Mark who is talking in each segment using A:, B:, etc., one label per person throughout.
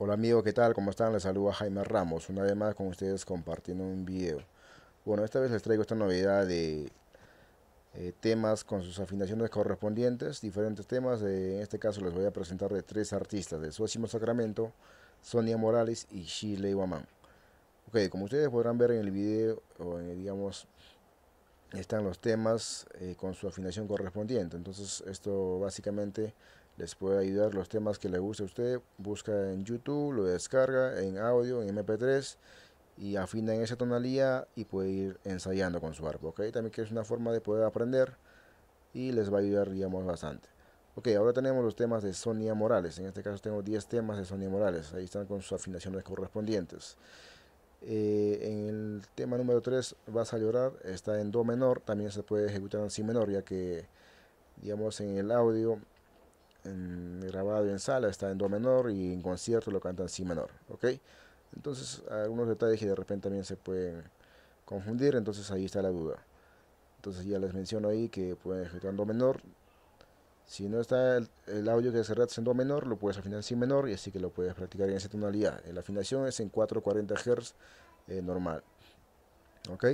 A: Hola amigos, ¿qué tal? ¿Cómo están? Les saluda Jaime Ramos, una vez más con ustedes compartiendo un video. Bueno, esta vez les traigo esta novedad de eh, temas con sus afinaciones correspondientes, diferentes temas. en este caso les voy a presentar de tres artistas, de Suécimo Sacramento, Sonia Morales y Shirley Waman. Ok, como ustedes podrán ver en el video, o digamos, están los temas eh, con su afinación correspondiente. Entonces esto básicamente les puede ayudar los temas que le guste a usted. Busca en YouTube, lo descarga en audio, en MP3 y afina en esa tonalidad y puede ir ensayando con su arpa. También que es una forma de poder aprender y les va a ayudar, digamos, bastante. Ok, ahora tenemos los temas de Sonia Morales. En este caso tengo 10 temas de Sonia Morales. Ahí están con sus afinaciones correspondientes. Eh, en el tema número 3, Vas a llorar, está en Do menor. También se puede ejecutar en Si menor, ya que, digamos, en el audio grabado en sala está en do menor y en concierto lo cantan en si menor, ¿ok? Entonces algunos detalles que de repente también se pueden confundir, entonces ahí está la duda. Entonces ya les menciono ahí que pueden ejecutar en do menor. Si no está el, audio que redacta en do menor, lo puedes afinar en si menor y así que lo puedes practicar en esa tonalidad. La afinación es en 440 Hz eh, normal, ¿ok?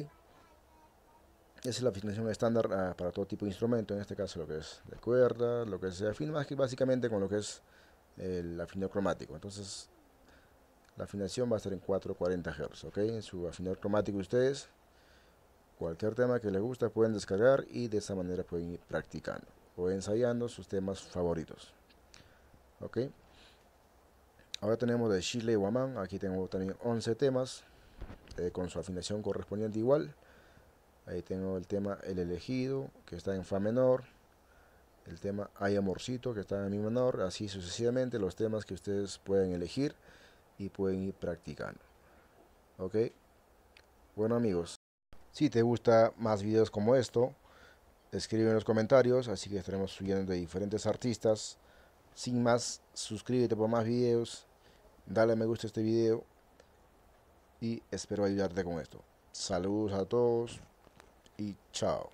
A: Esa es la afinación estándar ah, para todo tipo de instrumento, en este caso lo que es de cuerda, lo que se afina más que básicamente con lo que es el afinador cromático. Entonces, la afinación va a estar en 440 Hz, ¿ok? En su afinador cromático ustedes, cualquier tema que les guste pueden descargar y de esa manera pueden ir practicando o ensayando sus temas favoritos, ¿ok? Ahora tenemos de Shirley Waman, aquí tengo también 11 temas eh, con su afinación correspondiente igual Ahí tengo el tema El elegido, que está en Fa menor. El tema Hay amorcito, que está en Mi menor. Así sucesivamente los temas que ustedes pueden elegir y pueden ir practicando. ¿Ok? Bueno amigos, si te gusta más videos como esto, escribe en los comentarios, así que estaremos subiendo de diferentes artistas. Sin más, suscríbete por más videos, dale me gusta a este video y espero ayudarte con esto. Saludos a todos y chao.